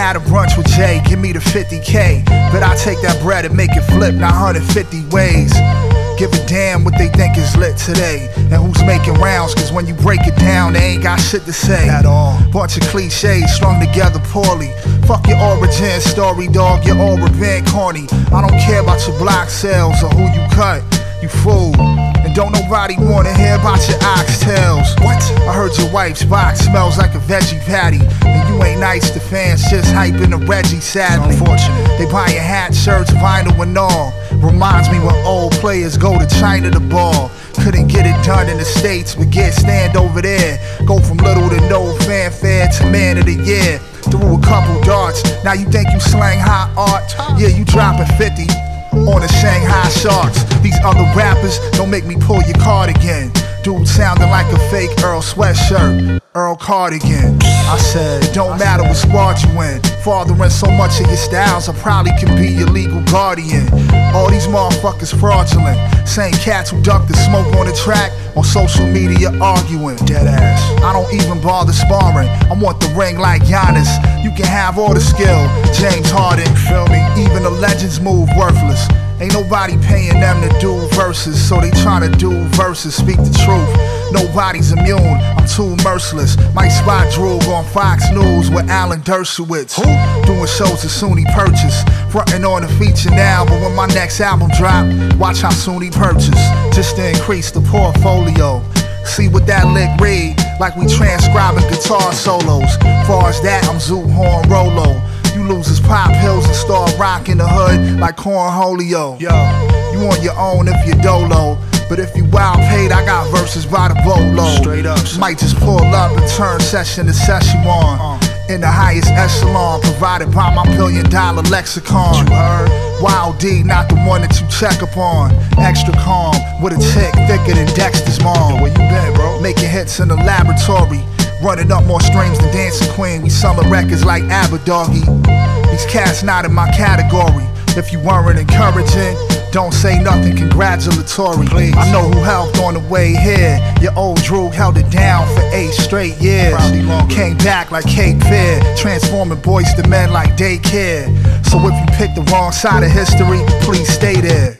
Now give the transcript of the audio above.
had a brunch with Jay, give me the 50k. But I take that bread and make it flip 950 ways. Give a damn what they think is lit today and who's making rounds. Cause when you break it down, they ain't got shit to say At all. Bunch of cliches strung together poorly. Fuck your origin story, dog. You're all been corny. I don't care about your block sales or who you cut. You fool. Don't nobody wanna hear about your oxtails. What? I heard your wife's box smells like a veggie patty. And you ain't nice to fans, just hyping the Reggie sadly. unfortunate. They buy your hat, shirts, vinyl, and all. Reminds me when old players go to China to ball. Couldn't get it done in the States, but get stand over there. Go from little to no fanfare to man of the year. Threw a couple darts, now you think you slang high art? Yeah, you dropping 50 on the Shanghai Sharks. These other rappers don't make me pull your card again. Dude sounding like a fake Earl sweatshirt, Earl cardigan. I said, don't matter what squad you in. Fathering so much of your styles, I probably can be your legal guardian. All these motherfuckers fraudulent. Same cats who duck the smoke on the track on social media arguing. Dead ass. I don't even bother sparring. I want the ring like Giannis. You can have all the skill. James Harden, feel me? Even the legends move worthless. Ain't nobody paying them to do verses, so they tryna do verses, speak the truth. Nobody's immune, I'm too merciless. My spot Droog on Fox News with Alan Dershowitz. Who? Doing shows at SUNY Purchase. Frontin' on the feature now, but when my next album drop, watch how soon he purchase. Just to increase the portfolio. See what that lick read, like we transcribing guitar solos. Far as that, I'm Zoot Horn Rolo. You lose losers pop pills and start rocking the hood like Cornholio. Yo, you on your own if you dolo. But if you wild paid, I got verses by the boatload. Straight up. Might just pull up and turn session to session on. Uh. In the highest echelon, provided by my billion dollar lexicon. You heard? Wild D, not the one that you check upon. Extra calm, with a tick thicker than Dexter's mom. Where you been, bro? Making hits in the laboratory. Running up more streams than Dancing Queen. We summer records like Abba Doggy. These cats not in my category. If you weren't encouraging, don't say nothing congratulatory. Please. I know who helped on the way here. Your old Droog held it down for eight straight years. Came back like Cape Fear, transforming boys to men like daycare. So if you pick the wrong side of history, please stay there.